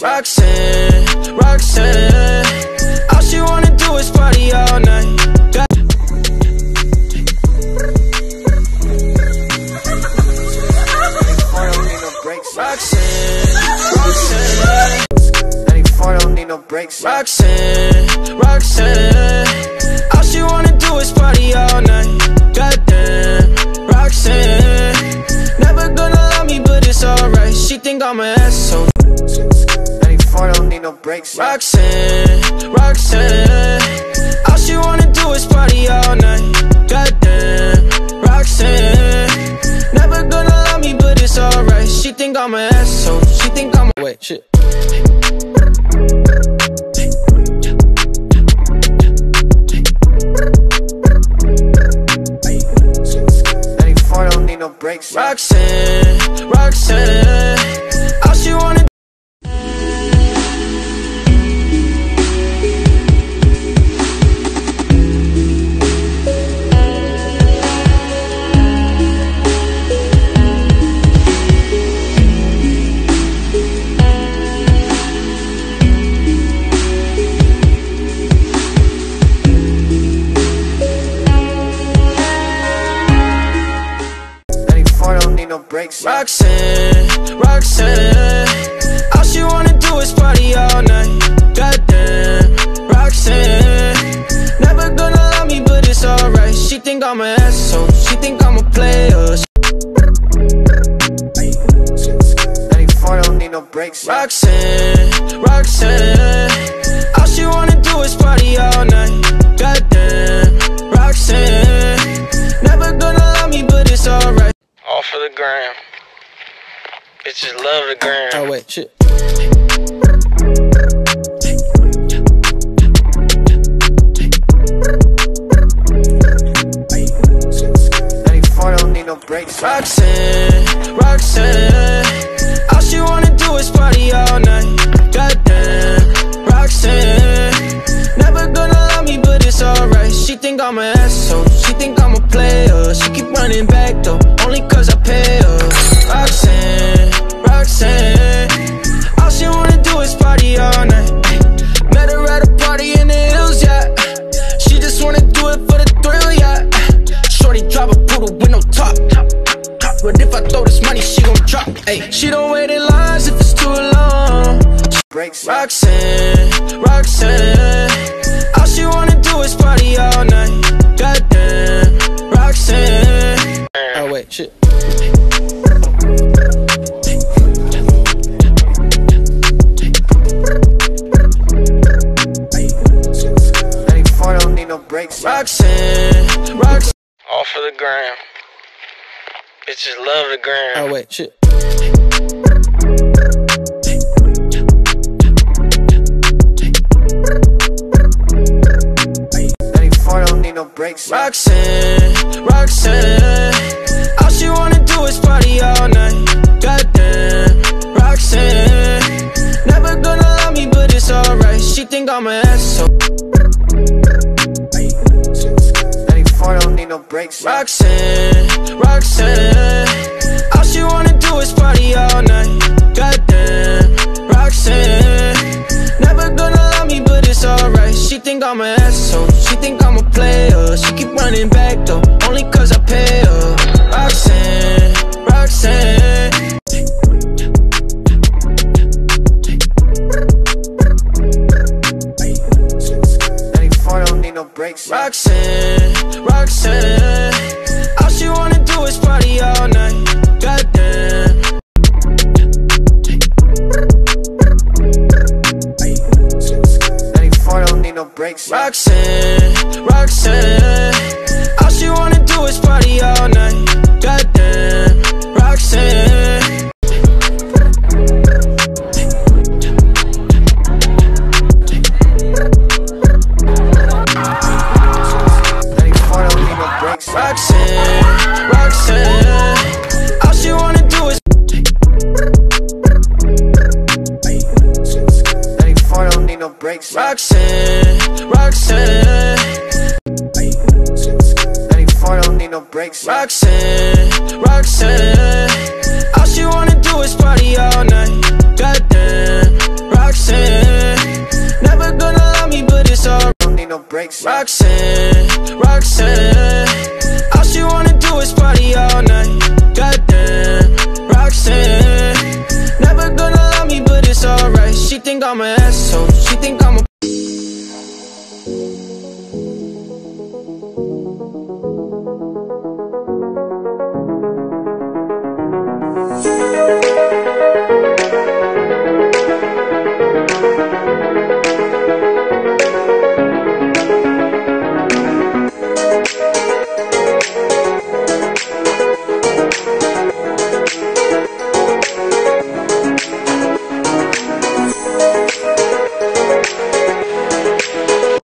Roxanne, Roxanne, all she wanna do is party all night. Got 94 don't need no breaks. Roxanne, Roxanne, 94 don't need no breaks. Roxanne, Roxanne, all she wanna do is party all night. Goddamn, Roxanne, never gonna love me, but it's alright. She think I'm an asshole. 94 don't need no breaks. Roxanne, Roxanne, all she wanna do is party all night. Goddamn, Roxanne, never gonna love me, but it's alright. She think I'm an asshole. She think I'm a wait shit. Breaks. Roxanne, Roxanne, all she wanna do is party all night. Goddamn, Roxanne, never gonna love me, but it's alright. She think I'm an asshole. She think I'm a player. Ninety-four don't need no breaks. Roxanne, Roxanne, all she wanna do is party all night. The gram. Bitches love the gram. Oh wait, shit. Ninety-four don't need no breaks. Roxanne, Roxanne, all she wanna do is party all night. Goddamn, Roxanne, never gonna love me, but it's alright. She think I'm an asshole. She think I'm a player. She keep running back though, only cause I pay her. Roxanne, Roxanne, all she wanna do is party all night. Met her at a party in the hills, yeah. She just wanna do it for the thrill, yeah. Shorty drive a poodle with no top. But if I throw this money, she gon' drop. Ay, she don't wait in lines if it's too long. Roxanne, Roxanne, all she wanna don't need no breaks. Roxanne, Roxanne. All for the gram. Bitches love the gram. Oh wait, shit. Ninety-four don't need no breaks. Roxanne, Roxanne, no breaks. Roxanne, Roxanne, all she wanna do is party all night. Goddamn, Roxanne, never gonna love me, but it's alright. She think I'm an asshole. She think I'm a player. She keep running back though, only cause I pay her. Roxanne, all she wanna do is party all night. Goddamn, Roxanne. Brakes. Roxanne, Roxanne All she wanna do is party all night. Goddamn, Roxanne Never gonna love me but it's alright Don't need no brakes. Roxanne, Roxanne All she wanna do is party all night. Goddamn, Roxanne Never gonna love me but it's alright She think I'm an asshole